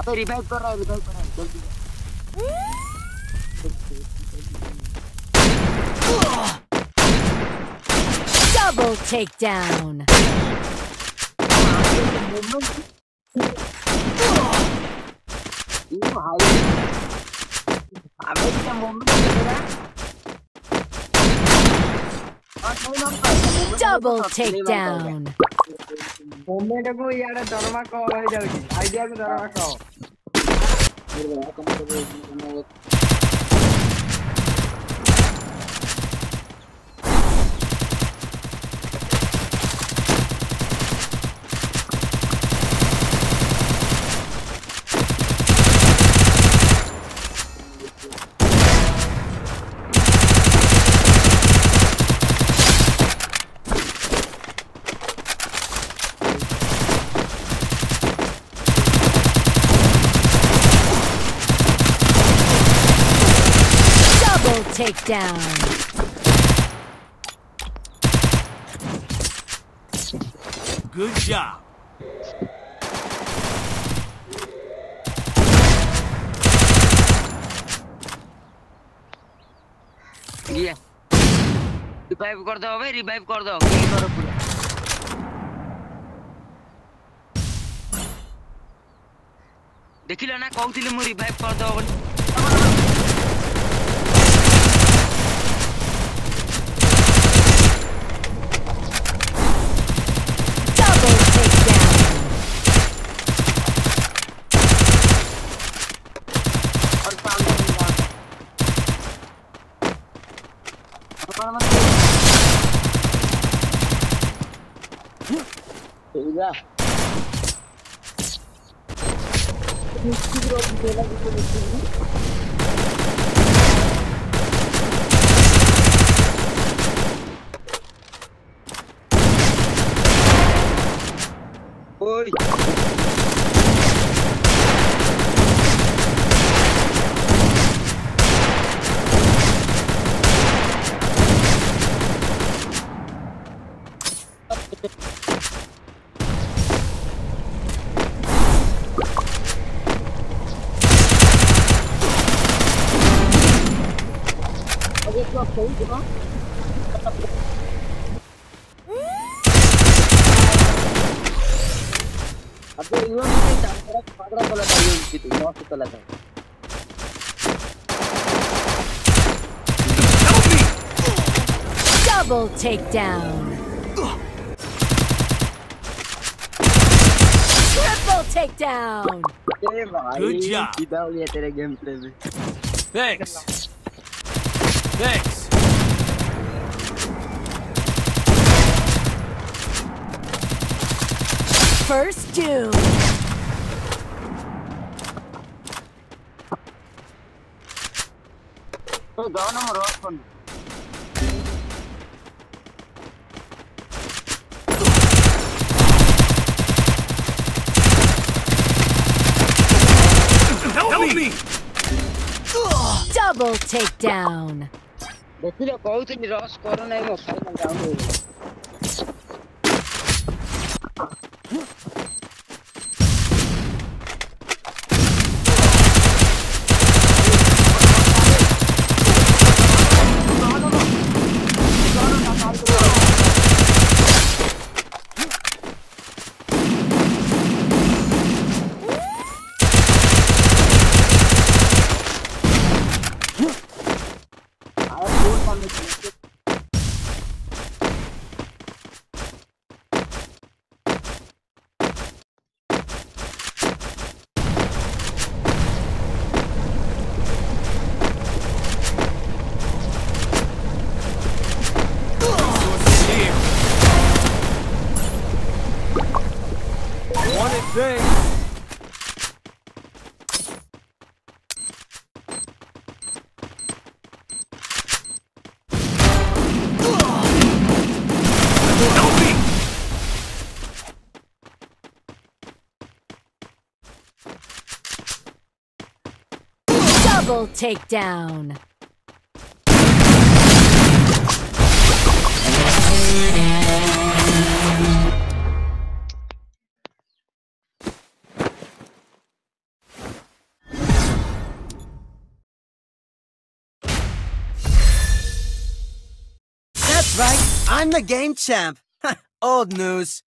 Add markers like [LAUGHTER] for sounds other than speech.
अबे रिवाइव कर रहा है रिवाइव कर रहा है जल्दी Double takedown. ये भाई अबे क्या मोमेंट है ना और नहीं मार पाएगा Double takedown. ଗଭର୍ଣ୍ଣମେଣ୍ଟକୁ ଇଆଡ଼େ ଦରମା ಯಾರ ହେଇଯାଉଛି ಕೋ ಐಡಿಯಾಗೂ ಧರ್ಮ ಕೋ takedown. Good job. ये रिवाइव कर दो भाई रिवाइव कर दो करो पूरा देखिल ना कहूँ मु रिवाइव कर दो ya. Oi! Double takedown. Triple takedown. Good job. Thanks. Thanks. First doom. கவனம் ரோஸ் me! Double takedown! ଦେଖିଲ କହୁଥିଲି ରସ୍ କର ନାହିଁ ମୋ ଖାଇବା Triple takedown. That's right, I'm the game champ. [LAUGHS] Old news.